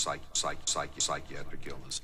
psych, psych, psych, psychiatric illness.